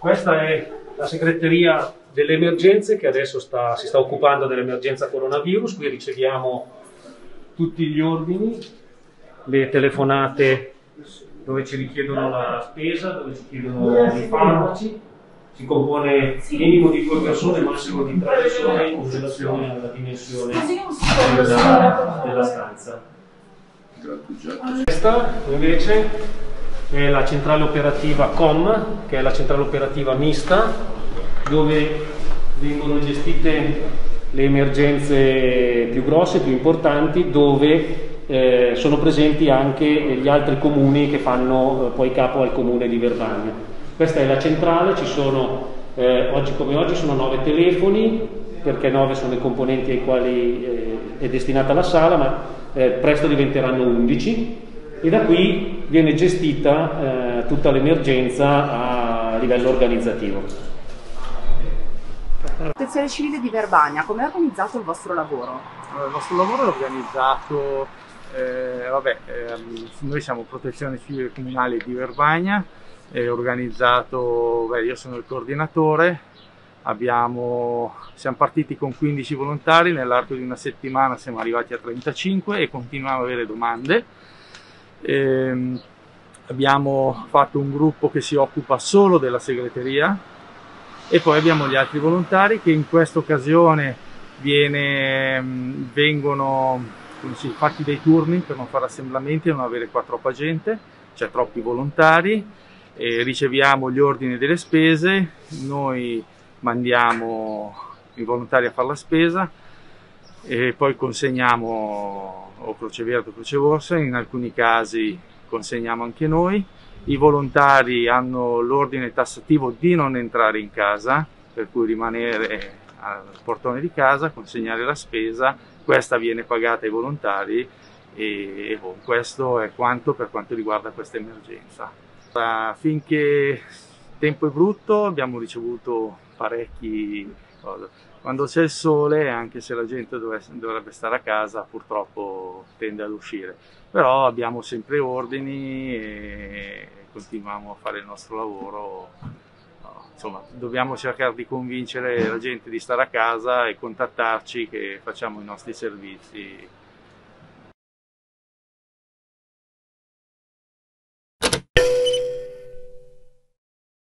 Questa è la segreteria delle emergenze che adesso sta, si sta occupando dell'emergenza coronavirus. Qui riceviamo tutti gli ordini, le telefonate dove ci richiedono la spesa, dove ci chiedono i farmaci. Si compone minimo di due persone, massimo di tre persone in relazione alla dimensione della, della stanza. Questa invece è la centrale operativa COM, che è la centrale operativa mista, dove vengono gestite le emergenze più grosse, più importanti, dove eh, sono presenti anche gli altri comuni che fanno eh, poi capo al comune di Verbagna. Questa è la centrale, ci sono, eh, oggi come oggi sono nove telefoni, perché nove sono i componenti ai quali eh, è destinata la sala, ma eh, presto diventeranno undici e da qui viene gestita eh, tutta l'emergenza a livello organizzativo. Protezione civile di Verbania, come è organizzato il vostro lavoro? Il nostro lavoro è organizzato, eh, vabbè, ehm, noi siamo Protezione Civile Comunale di Verbagna, è organizzato, beh, io sono il coordinatore, abbiamo, siamo partiti con 15 volontari, nell'arco di una settimana siamo arrivati a 35 e continuiamo ad avere domande. Eh, abbiamo fatto un gruppo che si occupa solo della segreteria e poi abbiamo gli altri volontari che in questa occasione viene, vengono fatti dei turni per non fare assemblamenti e non avere qua troppa gente, c'è troppi volontari, riceviamo gli ordini delle spese, noi mandiamo i volontari a fare la spesa e poi consegniamo o croce verde o croce rossa, in alcuni casi consegniamo anche noi. I volontari hanno l'ordine tassativo di non entrare in casa, per cui rimanere al portone di casa, consegnare la spesa, questa viene pagata ai volontari e, e questo è quanto per quanto riguarda questa emergenza. Finché tempo è brutto abbiamo ricevuto parecchi quando c'è il sole, anche se la gente dovrebbe stare a casa, purtroppo tende ad uscire. Però abbiamo sempre ordini e continuiamo a fare il nostro lavoro. Insomma, dobbiamo cercare di convincere la gente di stare a casa e contattarci che facciamo i nostri servizi